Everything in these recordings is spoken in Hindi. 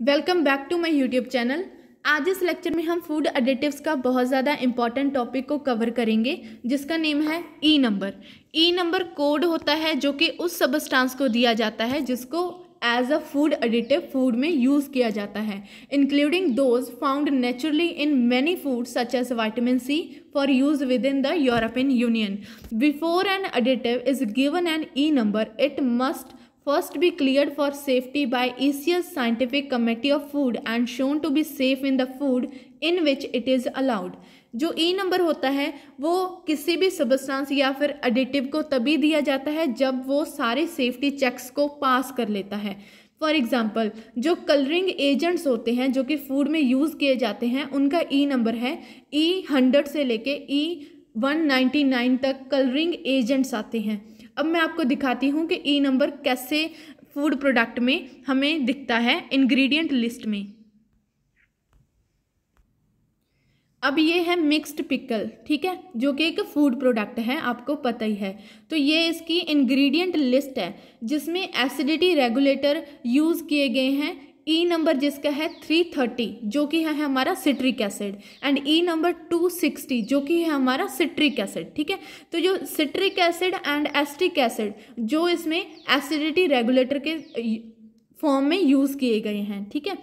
Welcome back to my YouTube channel आज इस लेक्चर में हम फ़ूड एडिटिव्स का बहुत ज़्यादा इंपॉर्टेंट टॉपिक को कवर करेंगे, जिसका नेम है E number E number code होता है जो कि उस सबस्टांस को दिया जाता है जिसको as a food additive food में यूज़ किया जाता है including those found naturally in many food such as vitamin C for use within the European Union before an additive is given an E number it must first, be cleared for safety by ECS Scientific Committee of Food and shown to be safe in the food in which it is allowed. जो ई e नंबर होता है, वो किसी भी सबस्टांस या फिर एडिटिव को तभी दिया जाता है जब वो सारे सेफ्टी चेक्स को पास कर लेता है फॉर एग्ज़ाम्पल जो कलरिंग एजेंट्स होते हैं, जो कि फ़ूड में यूज़ किए जाते हैं, उनका ई e नंबर है ई हंड्रेड से लेके ई वन नाइन्टी नाइन तक कलरिंग एजेंट्स आते हैं अब मैं आपको दिखाती हूँ कि ई नंबर कैसे फ़ूड प्रोडक्ट में हमें दिखता है इंग्रेडिएंट लिस्ट में। अब ये है मिक्स्ड पिकल ठीक है? जो कि एक फ़ूड प्रोडक्ट है, आपको पता ही है। तो ये इसकी इंग्रेडिएंट लिस्ट है, जिसमें एसिडिटी रेगुलेटर यूज़ किए गए हैं ई e नंबर जिसका है थ्री थर्टी जो कि है हमारा citric acid and E number two sixty जो कि है हमारा सिट्रिक एसिड ठीक है? तो जो citric acid and acetic acid जो इसमें एसिडिटी रेगुलेटर के फॉर्म में यूज़ किए गए हैं, ठीक है?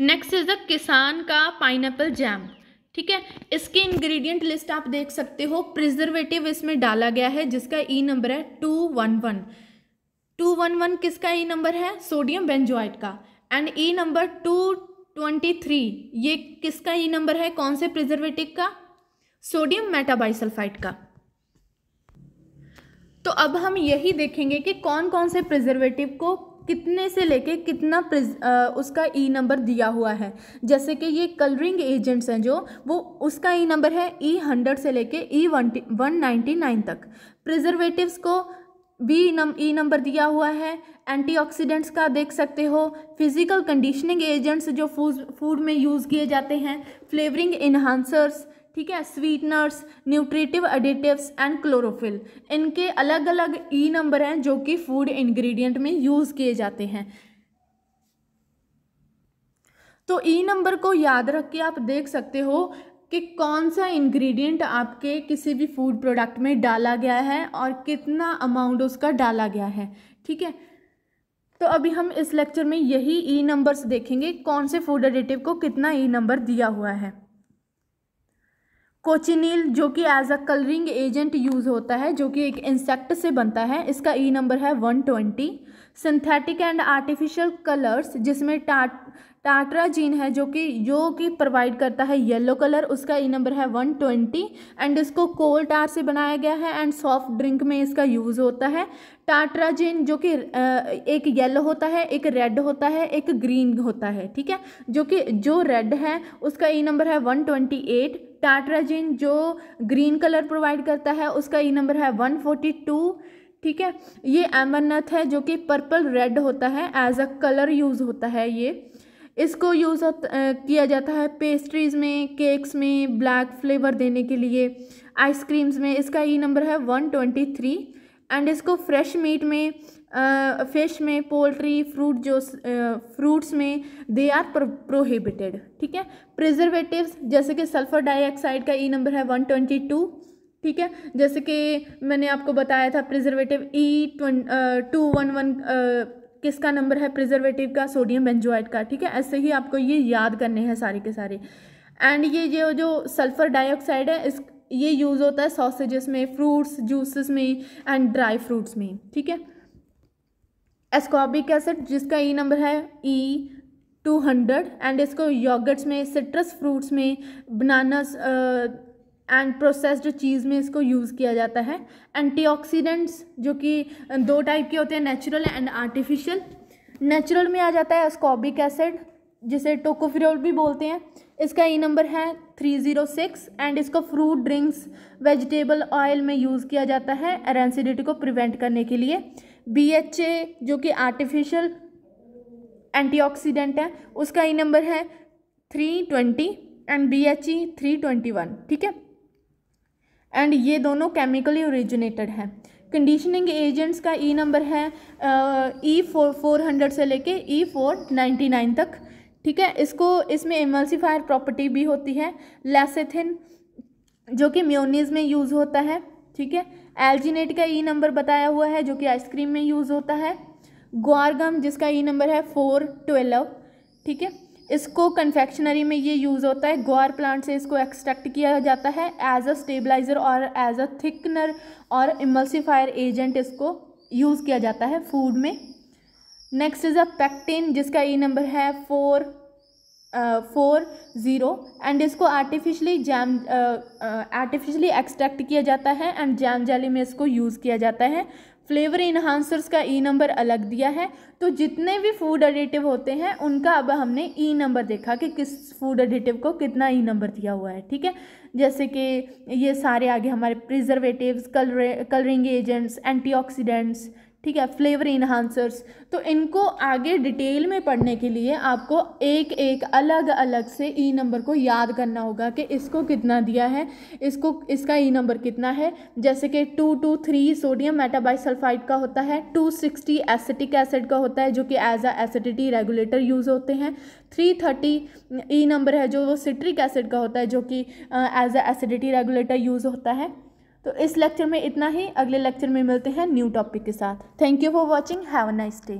नेक्स्ट इज़ द किसान का पाइन जैम ठीक है? इसके इंग्रेडिएंट लिस्ट आप देख सकते हो प्रिजर्वेटिव इसमें डाला गया है, जिसका ई e नंबर है two one one two one one किसका ई e नंबर है? सोडियम बेंजोइट का। And E number two twenty three ये किसका ई e नंबर है? कौन से प्रिजर्वेटिव का? सोडियम मेटाबाइसल्फाइड का। तो अब हम यही देखेंगे कि कौन कौन से प्रिजर्वेटिव को कितने से लेके कितना आ, उसका ई e नंबर दिया हुआ है। जैसे कि ये कलरिंग एजेंट्स हैं जो वो उसका ई नंबर है ई हंड्रेड से लेके E one one ninety nine तक। प्रिजर्वेटिव्स को बी नम, ई नंबर दिया हुआ है। एंटीऑक्सीडेंट्स का देख सकते हो। फ़िज़िकल कंडीशनिंग एजेंट्स जो फ़ूड फ़ूड में यूज़ किए जाते हैं। फ्लेवरिंग इन्हांसर्स ठीक है, sweeteners, nutritive additives and chlorophyll. इनके अलग अलग ई नंबर हैं जो कि फ़ूड इंग्रेडिएंट में यूज़ किए जाते हैं। तो ई नंबर को याद रख के आप देख सकते हो। कि कौन सा इंग्रेडिएंट आपके किसी भी फ़ूड प्रोडक्ट में डाला गया है और कितना अमाउंट उसका डाला गया है, ठीक है? तो अभी हम इस लेक्चर में यही ई नंबर्स देखेंगे कौन से फ़ूड एडिटिव को कितना ई नंबर दिया हुआ है। कोचिनील, जो कि as a colouring agent use होता है, जो कि एक इंसेक्ट से बनता है, इसका ई नंबर है one twenty synthetic and artificial colours जिसमें टाट टाट्राजीन है जो कि जो कि प्रोवाइड करता है येलो कलर उसका ई नंबर है वन ट्वेंटी एंड इसको कोल टार से बनाया गया है एंड सॉफ्ट ड्रिंक में इसका यूज़ होता है। टाट्राजीन जो कि एक येलो होता है, एक रेड होता है, एक ग्रीन होता है, ठीक है? जो कि, जो रेड है, उसका ई नंबर है वन ट्वेंटी एट टाटरा टाट्राजिन जो ग्रीन कलर प्रोवाइड करता है, उसका ई नंबर है वन फोर्टी टू ठीक है? ये एमरनथ है जो कि पर्पल रेड होता है एज अ कलर यूज़ होता है ये। इसको यूज़ किया जाता है पेस्ट्रीज़ में केक्स में ब्लैक फ्लेवर देने के लिए आइसक्रीम्स में। इसका ई नंबर है वन ट्वेंटी थ्री एंड इसको फ्रेश मीट में फ़िश में पोल्ट्री फ्रूट जो फ्रूट्स में दे आर प्रोहिबिटेड ठीक है? प्रिजर्वेटिव्स जैसे कि सल्फ़र डाइऑक्साइड का ई नंबर है वन ट्वेंटी टू ठीक है? जैसे कि मैंने आपको बताया था preservative E two one one किसका नंबर है प्रिजर्वेटिव का? सोडियम बेंजोइड का, ठीक है? ऐसे ही आपको ये याद करने हैं सारे के सारे। एंड ये जो जो सल्फ़र डाइऑक्साइड है, इस, ये यूज़ होता है सॉसेजेस में फ्रूट्स जूसेस में एंड ड्राई फ्रूट्स में, ठीक है? एस्कॉबिक एसिड जिसका ई नंबर है ई टू हंड्रेड एंड इसको योगर्ट्स में सिट्रस फ्रूट्स में बनानास एंड प्रोसेस्ड चीज़ में इसको यूज़ किया जाता है. एंटीऑक्सीडेंट्स जो कि दो टाइप के होते हैं नेचुरल एंड आर्टिफिशियल नेचुरल में आ जाता है स्कॉबिक एसिड जिसे टोकोफिरोल भी बोलते हैं. इसका ई नंबर है थ्री ज़ीरो सिक्स एंड इसको फ्रूट ड्रिंक्स वेजिटेबल ऑयल में यूज़ किया जाता है एरेंसिडिटी को प्रिवेंट करने के लिए. बी एच ए जो कि आर्टिफिशियल एंटीऑक्सीडेंट है, उसका ई नंबर है three twenty and B H E three twenty one ठीक है? एंड ये दोनों केमिकली ओरिजिनेटेड हैं। कंडीशनिंग एजेंट्स का ई नंबर है ई फोर फोर हंड्रेड से लेके ई फोर नाइन्टी नाइन तक। ठीक है? इसको, इसमें इमल्सीफायर प्रॉपर्टी भी होती है लेसेथिन जो कि म्योनीज में यूज़ होता है। ठीक है? एल्जीनेट का ई नंबर बताया हुआ है, जो कि आइसक्रीम में यूज़ होता है। ग्वारगम जिसका ई नंबर है फोर ट्वेल्व ठीक है? इसको कन्फेक्शनरी में ये यूज़ होता है। ग्वार प्लांट से इसको एक्सट्रैक्ट किया जाता है एज अ स्टेबलाइज़र और एज अ थिकनर और इमल्सीफायर एजेंट इसको यूज़ किया जाता है फ़ूड में। नेक्स्ट इज़ अ पैक्टिन जिसका ई नंबर है फोर फोर ज़ीरो एंड इसको आर्टिफिशली जैम आर्टिफिशली एक्सट्रैक्ट किया जाता है एंड जैम जेली में इसको यूज़ किया जाता है। फ्लेवर इन्हांसर्स का ई नंबर अलग दिया है। तो जितने भी फ़ूड एडिटिव होते हैं, उनका अब हमने ई नंबर देखा कि किस फ़ूड एडिटिव को कितना ई नंबर दिया हुआ है, ठीक है? जैसे कि ये सारे आगे हमारे preservative colour colouring agents antioxidants ठीक है फ्लेवर इन्हांसर्स तो इनको आगे डिटेल में पढ़ने के लिए आपको एक एक अलग अलग से ई नंबर को याद करना होगा कि इसको कितना दिया है, इसको, इसका ई नंबर कितना है। जैसे कि two two three sodium metabisulphite का होता है टू सिक्सटी एसिटिक एसिड का होता है, जो कि as a acidity regulator use होते हैं। थ्री थर्टी ई नंबर है जो वो सिट्रिक एसिड का होता है, जो कि as a acidity regulator use होता है। तो इस लेक्चर में इतना ही। अगले लेक्चर में मिलते हैं न्यू टॉपिक के साथ। Thank you for watching have a nice day